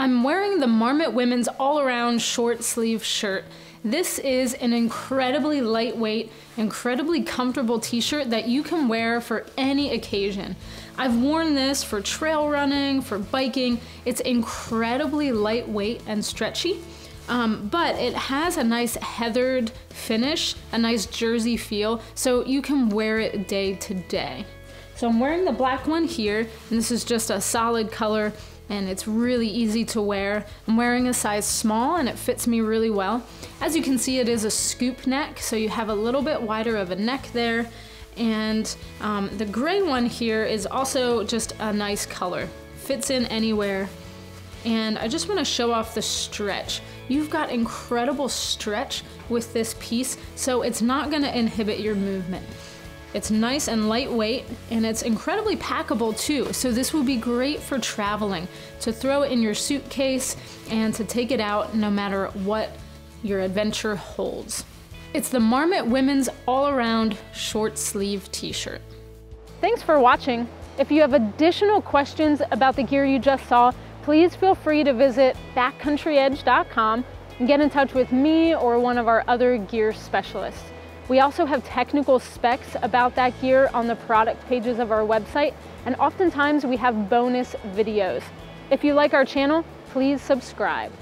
I'm wearing the Marmot Women's all-around short sleeve shirt. This is an incredibly lightweight, incredibly comfortable t-shirt that you can wear for any occasion. I've worn this for trail running, for biking. It's incredibly lightweight and stretchy. Um, but it has a nice heathered finish, a nice jersey feel, so you can wear it day to day. So I'm wearing the black one here, and this is just a solid color, and it's really easy to wear. I'm wearing a size small, and it fits me really well. As you can see, it is a scoop neck, so you have a little bit wider of a neck there, and um, the gray one here is also just a nice color. Fits in anywhere, and I just wanna show off the stretch. You've got incredible stretch with this piece, so it's not gonna inhibit your movement. It's nice and lightweight, and it's incredibly packable too, so this will be great for traveling, to throw it in your suitcase and to take it out no matter what your adventure holds. It's the Marmot Women's All-Around Short Sleeve T-shirt. Thanks for watching. If you have additional questions about the gear you just saw, please feel free to visit backcountryedge.com and get in touch with me or one of our other gear specialists. We also have technical specs about that gear on the product pages of our website, and oftentimes we have bonus videos. If you like our channel, please subscribe.